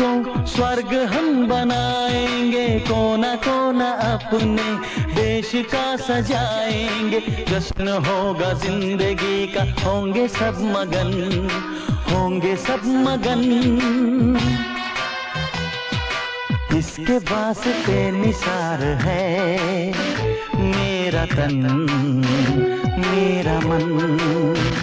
को स्वर्ग हम बनाएँगे, कोना कोना अपने देश का सजाएँगे। जश्न होगा ज़िंदगी का, होंगे सब मगन, होंगे सब मगन। इसके पास पे निसार है मेरा तन, मेरा मन।